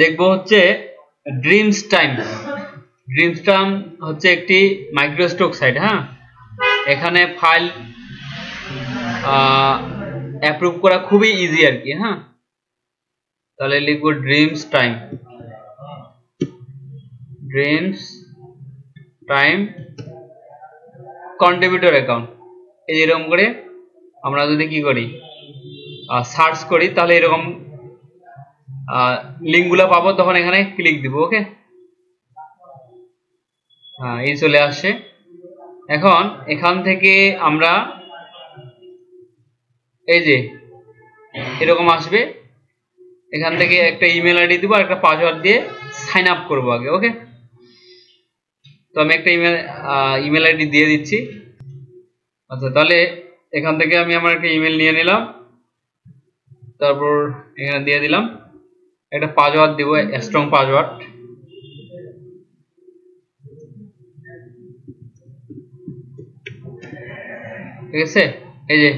দেখব হচ্ছে dreams time. Dreams time হচ্ছে একটি মাইক্রোস্টক সাইট হ্যাঁ? এখানে ফাইল অ্যাপ্রুভ করা খুবই ইজি আর কি হ্যাঁ? তাহলে লিখব dreams time. Dreamstime contributor account. এই এরকম করে আমরা যদি কি করি সার্চ করি, তাহলে এরকম লিঙ্কগুলো পাবো, তখন এখানে ক্লিক দিব ওকে হ্যাঁ এই চলে আসছে এখন এখান থেকে আমরা এই যে, এরকম আসবে। এখান থেকে একটা ইমেল আইডি দিব আর একটা পাসওয়ার্ড দিয়ে সাইন আপ করব আগে ওকে তো আমি একটা ইমেল ইমেল আইডি দিয়ে দিচ্ছি। আচ্ছা তাহলে এখান থেকে আমি আমার একটা ইমেল নিয়ে নিলাম। তারপর এখানে দিয়ে দিলাম। একটা পাসওয়ার্ড দিব স্ট্রং পাসওয়ার্ড ঠিক আছে? এই যে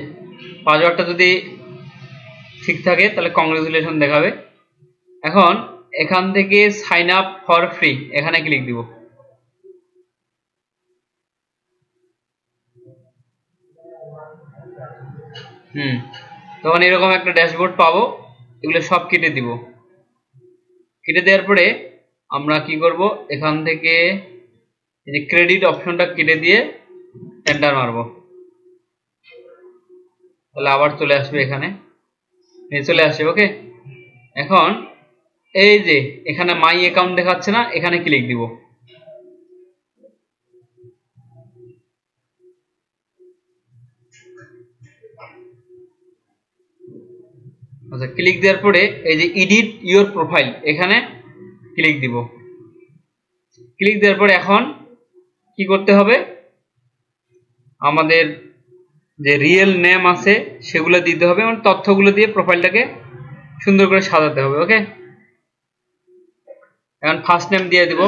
পাসওয়ার্ডটা যদি ঠিক থাকে, তাহলে কংগ্রেচুলেশন দেখাবে। এখন, এখান থেকে সাইন আপ ফর ফ্রি এখানে ক্লিক দিব। হুম, তখন এরকম একটা ড্যাশবোর্ড পাবো, এগুলো সব কেটে দিব। কেটে দেওয়ার পরে আমরা কি করব? এখান থেকে এই যে ক্রেডিট অপশনটা কেটে দিয়ে এন্টার মারবো। তাহলে আবার চলে আসবে এখানে। চলে আসে ওকে এখন এই যে এখানে মাই অ্যাকাউন্ট দেখাচ্ছে না, এখানে ক্লিক দিব। আচ্ছা ক্লিক দেওয়ার পরে এই যে এডিট ইওর প্রোফাইল এখানে ক্লিক দিব। ক্লিক দেওয়ার পরে এখন কি করতে হবে? আমাদের যে রিয়েল নেম আছে, সেগুলো দিতে হবে এবং তথ্যগুলো দিয়ে প্রোফাইলটাকে সুন্দর করে সাজাতে হবে ওকে এখন ফার্স্ট নেম দিয়ে দিব,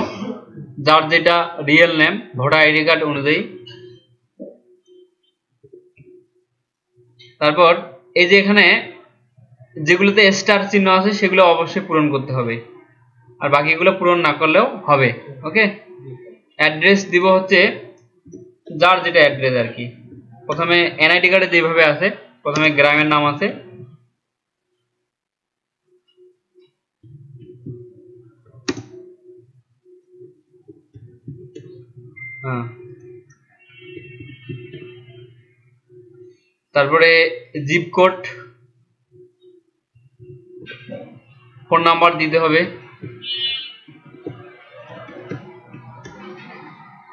যার যেটা real name voter ID card অনুযায়ী। তারপর এই যে এখানে যেগুলোতে স্টার চিহ্ন আছে, সেগুলো অবশ্যই পূরণ করতে হবে। আর বাকিগুলো পূরণ না করলেও হবে ওকে অ্যাড্রেস দিব হচ্ছে যার যেটা অ্যাড্রেস আর কি। প্রথমে এনআইডি কার্ডে যেভাবে আছে, প্রথমে গ্রামের নাম আছে। হ্যাঁ। তারপরে জিপ কোড ফোন নাম্বার দিতে হবে।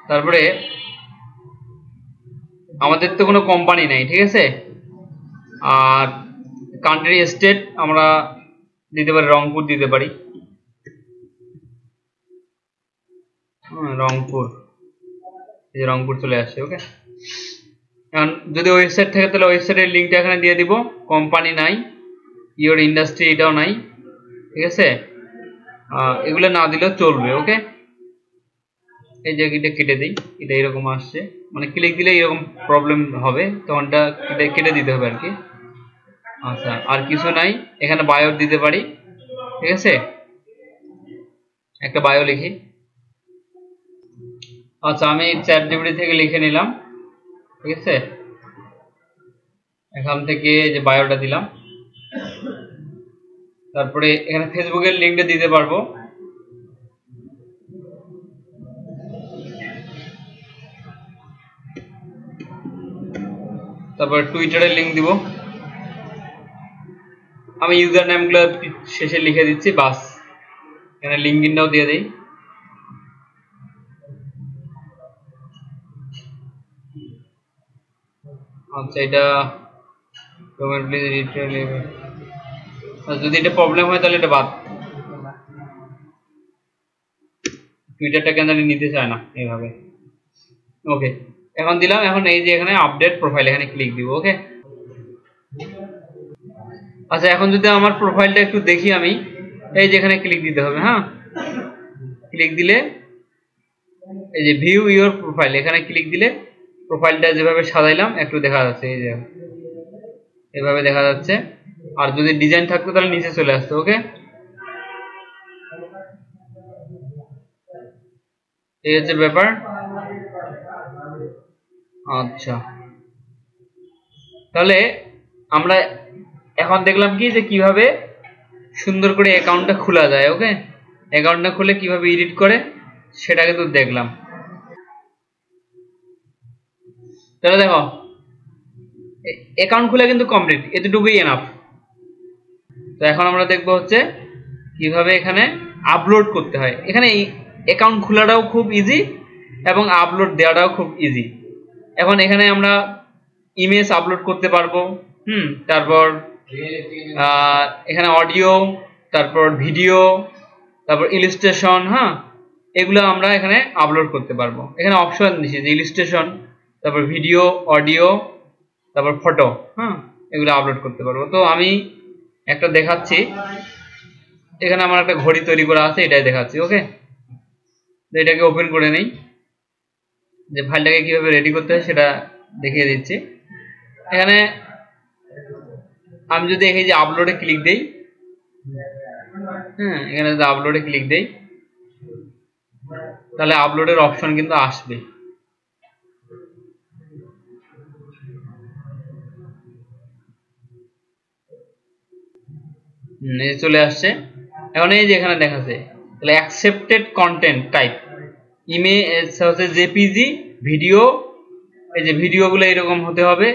তারপরে আমাদের তো কোনো কোম্পানি নাই, ঠিক আছে? আর কান্ট্রি স্টেট আমরা দিতে পারি, রংপুর দিতে পারি। রংপুর। এই যে রংপুর চলে আসছে ওকে এখন যদি ওয়েবসাইট থাকে, তাহলে ওয়েবসাইটের লিঙ্কটা এখানে দিয়ে দিব। কোম্পানি নাই ইওর ইন্ডাস্ট্রি এটাও নাই। ঠিক আছে? এগুলো না দিলেও চলবে ওকে এই যে এটা কেটে দিই, এটা এরকম আসছে। মানে ক্লিক দিলে এরকম প্রবলেম হবে, তখনটা কেটে দিতে হবে আর কি আচ্ছা আর কিছু নাই, এখানে বায়ো দিতে পারি, ঠিক আছে? একটা বায়ো লিখি। আচ্ছা আমি চ্যাট জিবিটি থেকে লিখে নিলাম, ঠিক আছে? এখান থেকে যে বায়োটা দিলাম। তারপরে এখানে ফেসবুকের লিঙ্কটা দিতে পারব। তারপর টুইটারের লিঙ্ক দিব। আমি ইউজার নেমগুলো শেষে লিখে দিচ্ছি, বাস। এখানে লিঙ্কইনটাও দিয়ে দিই। আচ্ছা এটা যদি এটা প্রবলেম হয় তাহলে এটা বাদ। টুইটারটা কেন নিতে চায় না এইভাবে। ওকে এখন দিলাম, এখন এই যে এখানে আপডেট প্রোফাইল এখানে ক্লিক দিব ওকে আচ্ছা এখন যদি আমার প্রোফাইলটা একটু দেখি আমি, এই যে এখানে ক্লিক দিতে হবে হ্যাঁ? ক্লিক দিলে, এই যে ভিউ ইওর প্রোফাইল এখানে ক্লিক দিলে প্রোফাইলটা যেভাবে সাজাইলাম, একটু দেখা যাচ্ছে, এই যে। এভাবে দেখা যাচ্ছে। আর যদি ডিজাইন থাকতো তাহলে নিচে চলে আসতো ওকে এই হচ্ছে ব্যাপার। আচ্ছা। তাহলে আমরা এখন দেখলাম কি যে কীভাবে সুন্দর করে অ্যাকাউন্টটা খোলা যায় ওকে অ্যাকাউন্টটা খুলে কীভাবে এডিট করে, সেটা কিন্তু দেখলাম। তাহলে দেখো অ্যাকাউন্ট খোলা কিন্তু কমপ্লিট এতটুকুই এনাফ তো এখন আমরা দেখব হচ্ছে কীভাবে এখানে আপলোড করতে হয়। এখানে অ্যাকাউন্ট খোলাটাও খুব ইজি এবং আপলোড দেওয়াটাও খুব ইজি এখন এখানে আমরা ইমেজ আপলোড করতে পারব, হুম, তারপর এখানে অডিও তারপর ভিডিও তারপর ইলিস্ট্রেশন হ্যাঁ এগুলো আমরা এখানে আপলোড করতে পারব। এখানে অপশন দিচ্ছি যে ইলিস্ট্রেশন তারপর ভিডিও অডিও তারপর ফটো হ্যাঁ এগুলো আপলোড করতে পারব। তো আমি একটা দেখাচ্ছি। এখানে আমার একটা ঘড়ি তৈরি করা আছে, এটাই দেখাচ্ছি, ওকে? এটাকে ওপেন করে নেই। যে ফাইলটাকে কীভাবে রেডি করতে হয় সেটা দেখিয়ে দিচ্ছি। এখানে আমি যদি এই যে আপলোডে ক্লিক দেই হ্যাঁ এখানে যদি আপলোডে ক্লিক দেই, তাহলে আপলোডের অপশন কিন্তু আসবে চলে আসছে। এখন এই যে এখানে দেখাচ্ছে তাহলে অ্যাকসেপ্টেড কন্টেন্ট টাইপ ইমেজ হচ্ছে জেপিজি ভিডিও এই যে ভিডিওগুলো এরকম হতে হবে।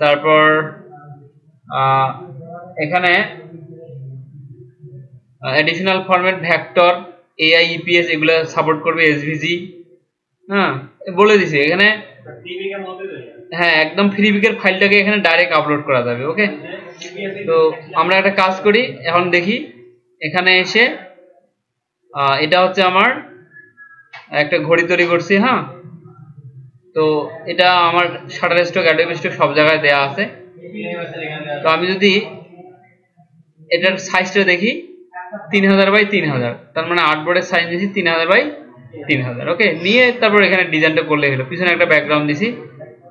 তারপর এখানে additional format vector AI EPS এগুলো সাপোর্ট করবে এসভিজি হ্যাঁ বলে দিছি এখানে হ্যাঁ একদম ফ্রিবিকের ফাইলটাকে এখানে ডাইরেক্ট আপলোড করা যাবে ওকে তো আমরা একটা কাজ করি, এখন দেখি। এখানে এসে এটা হচ্ছে আমার একটা ঘড়ি তৈরি করছি হ্যাঁ? তো এটা আমার শাটার স্টক অ্যাডোব স্টক সব জায়গায় দেয়া আছে। তো আমি যদি এটার সাইজটা দেখি, তিন হাজার বাই তিন হাজার। তার মানে আট বোর্ডের সাইজ দিয়েছি তিন হাজার বাই তিন হাজার, ওকে? নিয়ে তারপর এখানে ডিজাইনটা করলে হলো। পিছনে একটা ব্যাকগ্রাউন্ড দিছি।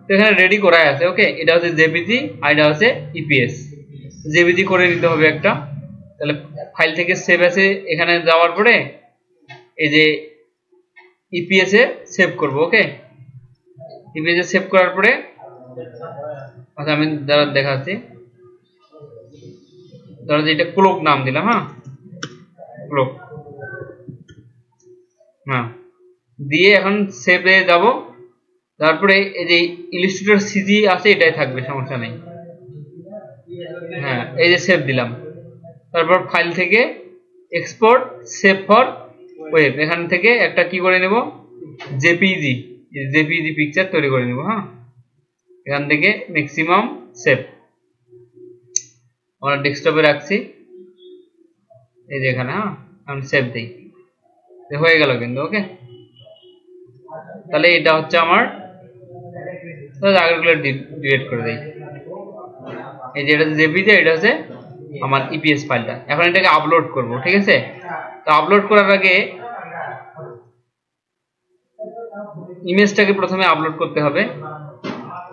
তো এখানে রেডি করাই আছে, ওকে? এটা হচ্ছে জেপিজি, আর এটা হচ্ছে ইপিএস জেপিজি করে নিতে হবে একটা। তাহলে ফাইল থেকে সেভ আছে এখানে যাওয়ার পরে এই যে ইপিএস এ সেভ করব ওকে ইপিএস এ সেভ করার পরে আচ্ছা আমি দ্বারা দেখাচ্ছি। ধরো যে এটা ক্লোক নাম দিলাম হ্যাঁ? ক্লোক হ্যাঁ। দিয়ে এখন সেভে যাব। তারপরে এই যে ইলিস্ট্রেটর সিজি আছে, এটাই থাকবে, সমস্যা নেই। হ্যাঁ এই যে সেভ দিলাম। তারপর ফাইল থেকে এক্সপোর্ট সেভ ফর ওয়েব এখান থেকে একটা কি করে নেব? জেপিজি জেপিজি পিকচার তৈরি করে নেব হ্যাঁ? এখান থেকে ম্যাক্সিমাম সেভ আমরা ডেস্কটপে রাখছি। এই যে এখানে হ্যাঁ আমি সেভ দিই। হয়ে গেল কিন্তু ওকে তাহলে এটা হচ্ছে আমার আগেরগুলো ডিলিট করে দিই। এই যে এটা জেপিজি এটা হচ্ছে আমার ইপিএস ফাইলটা এখন এটাকে আপলোড করব, ঠিক আছে? তো আপলোড করার আগে ইমেজটাকে প্রথমে আপলোড করতে হবে।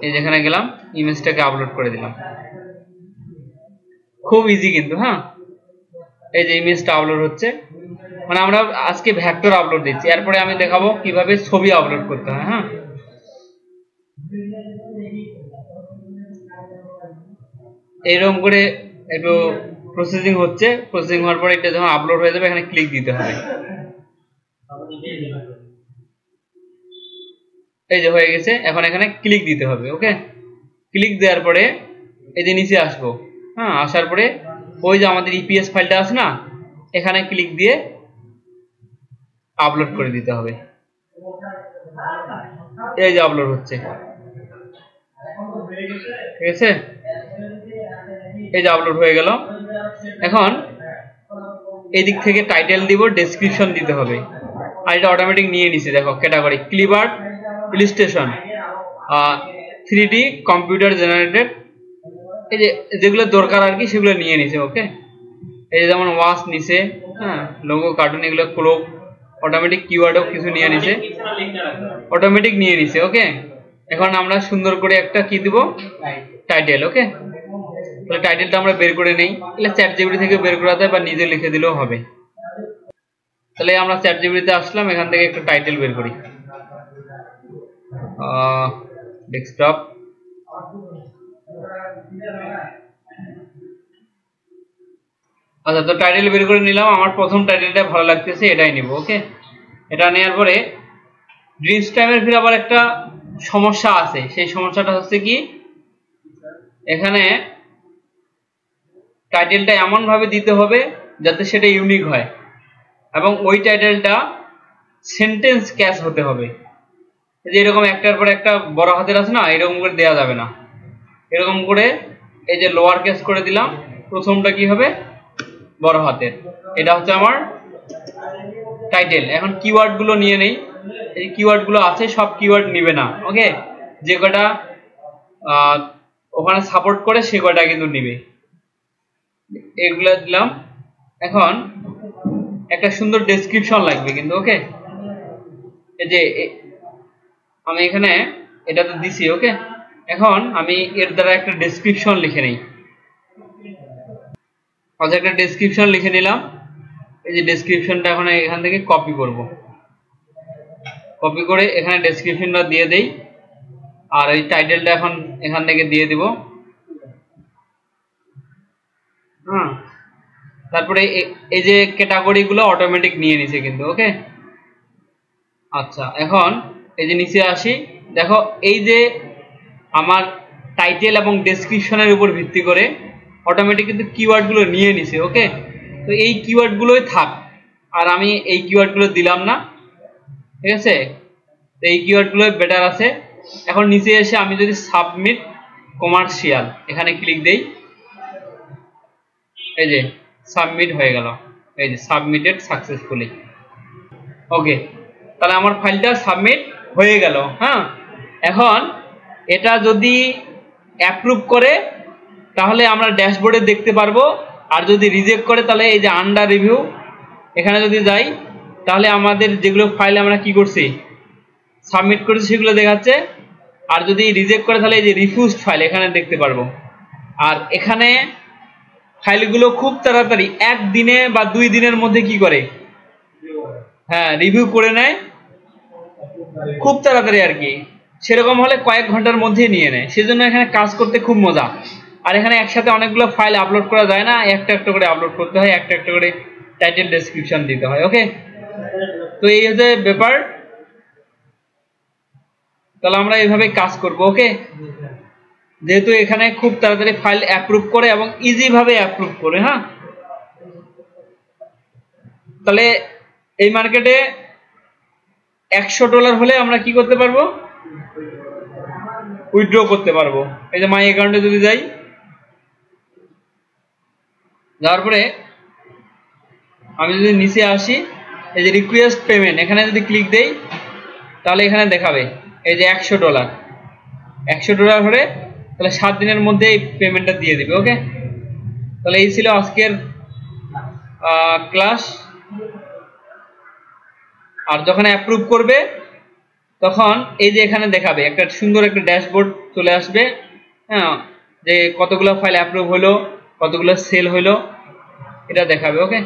এই যেখানে গেলাম ইমেজটাকে আপলোড করে দিলাম। খুব ইজি কিন্তু হ্যাঁ? এই যে ইমেজটা আপলোড হচ্ছে। মানে আমরা আজকে ভ্যাক্টর আপলোড দিচ্ছি। এরপরে আমি দেখাবো কীভাবে ছবি আপলোড করতে হয় হ্যাঁ? এইরকম করে একটু প্রসেসিং হচ্ছে প্রসেসিং হওয়ার পরে এটা যখন আপলোড হয়ে যাবে, এখানে ক্লিক দিতে হবে। এই যে হয়ে গেছে, এখন এখানে ক্লিক দিতে হবে ওকে ক্লিক দেওয়ার পরে এই যে নিচে আসব হ্যাঁ আসার পরে ওই যে আমাদের ইপিএস ফাইলটা আছে না, এখানে ক্লিক দিয়ে আপলোড করে দিতে হবে। এই যে আপলোড হচ্ছে। ঠিক আছে? এই যে আপলোড হয়ে গেল। এখন এই দিক থেকে টাইটেল দিব ডেসক্রিপশন দিতে হবে। আর এটা অটোমেটিক নিয়ে নিছে, দেখো category clipart illustration three D computer generated এই যে যেগুলো দরকার আর কি, সেগুলো নিয়ে নিছে ওকে এই যে যেমন ওয়াশ নিছে হ্যাঁ লোগো কার্টুন এগুলো ক্লোক অটোমেটিক কিওয়ার্ডও কিছু নিয়ে নিছে। অটোমেটিক নিয়ে নিছে ওকে এখন আমরা সুন্দর করে একটা কি দিব? টাইটেল ওকে তাহলে টাইটেলটা আমরা বের করে নেই। তাহলে চ্যাট জিবিটি থেকে বের করা যায় বা নিজে লিখে দিলেও হবে। তাহলে আমরা চ্যাট জিবিতে আসলাম, এখান থেকে একটা টাইটেল বের করি। ডেস্কটপ আচ্ছা তো টাইটেল বের করে নিলাম। আমার প্রথম টাইটেলটা ভালো লাগতেছে, এটাই নিব ওকে এটা নেওয়ার পরে ড্রিমস টাইমের ফির আবার একটা সমস্যা আছে। সেই সমস্যাটা হচ্ছে কি, এখানে টাইটেলটা এমন ভাবে দিতে হবে যাতে সেটা ইউনিক হয়। এবং ওই টাইটেলটা সেন্টেন্স ক্যাচ হতে হবে। যে এরকম একটার পর একটা বড় হাতের আছে না, এরকম করে দেয়া যাবে না। এরকম করে এই যে লোয়ার কেস করে দিলাম, প্রথমটা কি হবে? বড় হাতের। এটা হচ্ছে আমার টাইটেল এখন কিওয়ার্ডগুলো নিয়ে নেই। এই কিওয়ার্ডগুলো আছে, সব কিওয়ার্ড নিবে না ওকে যে কটা ওখানে সাপোর্ট করে, সে কটা কিন্তু নিবে। এগুলো দিলাম। এখন একটা সুন্দর ডেসক্রিপশন লাগবে কিন্তু ওকে এই যে আমি এখানে এটা তো দিছি ওকে এখন আমি এর দ্বারা একটা ডেসক্রিপশন লিখে নেই। আচ্ছা একটা ডেসক্রিপশন লিখে নিলাম। এই যে ডেসক্রিপশনটা এখন এখান থেকে কপি করব। কপি করে এখানে ডেসক্রিপশনটা দিয়ে দেই। আর এই টাইটেলটা এখন এখান থেকে দিয়ে দিব। তারপরে এই যে ক্যাটাগরিগুলো অটোমেটিক নিয়ে নিছে কিন্তু ওকে আচ্ছা এখন এই যে নিচে আসি, দেখো এই যে আমার টাইটেল এবং ডেসক্রিপশনের উপর ভিত্তি করে অটোমেটিক কিন্তু কিওয়ার্ডগুলো নিয়ে নিছে ওকে তো এই কিওয়ার্ডগুলোই থাক, আর আমি এই কিওয়ার্ডগুলো দিলাম না, ঠিক আছে? তো এই কিওয়ার্ডগুলো বেটার আছে। এখন নিচে এসে আমি যদি সাবমিট কমার্শিয়াল এখানে ক্লিক দেই এই যে সাবমিট হয়ে গেল। এই যে সাবমিটেড সাকসেসফুলি ওকে তাহলে আমার ফাইলটা সাবমিট হয়ে গেল হ্যাঁ? এখন এটা যদি অ্যাপ্রুভ করে, তাহলে আমরা ড্যাশবোর্ডে দেখতে পারব। আর যদি রিজেক্ট করে, তাহলে এই যে আন্ডার রিভিউ এখানে যদি যাই, তাহলে আমাদের যেগুলো ফাইল আমরা কি করছি? সাবমিট করেছি, সেগুলো দেখাচ্ছে। আর যদি রিজেক্ট করে, তাহলে এই যে রিফিউজড ফাইল এখানে দেখতে পারব। আর এখানে ফাইলগুলো খুব তাড়াতাড়ি, এক দিনে বা দুই দিনের মধ্যে কি করে? হ্যাঁ রিভিউ করে নেয়। খুব তাড়াতাড়ি আর কি। সেরকম হলে কয়েক ঘণ্টার মধ্যেই নিয়ে নেয়। সেজন্য এখানে কাজ করতে খুব মজা। আর এখানে একসাথে অনেকগুলো ফাইল আপলোড করা যায় না। একটা একটা করে আপলোড করতে হয়, একটা একটা করে টাইটেল ডেসক্রিপশন দিতে হয় ওকে তো এই হচ্ছে ব্যাপার। তাহলে আমরা এইভাবে কাজ করব ওকে যেহেতু এখানে খুব তাড়াতাড়ি ফাইল অ্যাপ্রুভ করে এবং ইজি ভাবে অ্যাপ্রুভ করে হ্যাঁ? তাহলে এই মার্কেটে একশো ডলার হলে আমরা কি করতে পারব? উইথড্র করতে পারব। এই যে মাই অ্যাকাউন্টে যদি যাই, যাওয়ার পরে আমি যদি নিচে আসি, এই যে রিকোয়েস্ট পেমেন্ট এখানে যদি ক্লিক দেই, তাহলে এখানে দেখাবে, এই যে একশো ডলার একশো ডলার হলে তাহলে সাত দিনের মধ্যে এই পেমেন্টটা দিয়ে দিবে ওকে তাহলে এই ছিল আজকের ক্লাস আর যখন অ্যাপ্রুভ করবে, তখন এই যে এখানে দেখাবে, একটা সুন্দর একটা ড্যাশবোর্ড চলে আসবে হ্যাঁ? যে কতগুলো ফাইল অ্যাপ্রুভ হলো, কতগুলো সেল হলো, এটা দেখাবে ওকে